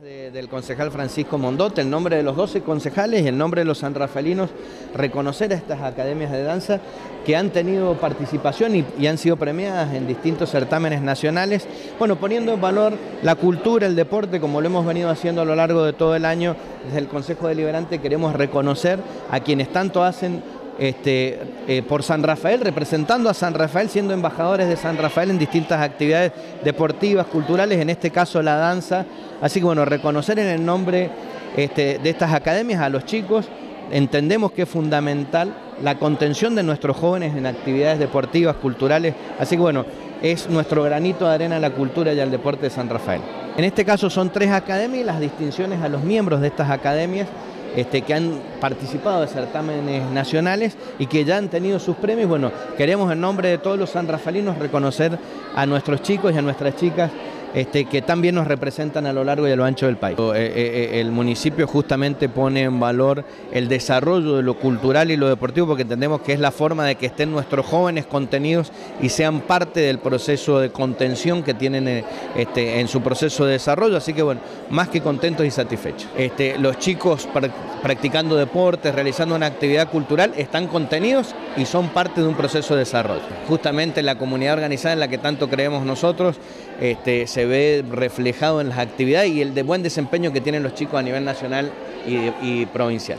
del concejal Francisco Mondote, el nombre de los 12 concejales y el nombre de los sanrafaelinos, reconocer a estas academias de danza que han tenido participación y, han sido premiadas en distintos certámenes nacionales, bueno, poniendo en valor la cultura, el deporte, como lo hemos venido haciendo a lo largo de todo el año, desde el Consejo Deliberante queremos reconocer a quienes tanto hacen este, eh, por San Rafael, representando a San Rafael, siendo embajadores de San Rafael en distintas actividades deportivas, culturales, en este caso la danza. Así que bueno, reconocer en el nombre este, de estas academias a los chicos, entendemos que es fundamental la contención de nuestros jóvenes en actividades deportivas, culturales. Así que bueno, es nuestro granito de arena a la cultura y al deporte de San Rafael. En este caso son tres academias y las distinciones a los miembros de estas academias este, que han participado de certámenes nacionales y que ya han tenido sus premios. Bueno, queremos en nombre de todos los sanrafalinos reconocer a nuestros chicos y a nuestras chicas este, que también nos representan a lo largo y a lo ancho del país. Eh, eh, eh, el municipio justamente pone en valor el desarrollo de lo cultural y lo deportivo porque entendemos que es la forma de que estén nuestros jóvenes contenidos y sean parte del proceso de contención que tienen este, en su proceso de desarrollo. Así que bueno, más que contentos y satisfechos. Este, los chicos practicando deportes, realizando una actividad cultural, están contenidos y son parte de un proceso de desarrollo. Justamente la comunidad organizada en la que tanto creemos nosotros, se se ve reflejado en las actividades y el de buen desempeño que tienen los chicos a nivel nacional y, y provincial.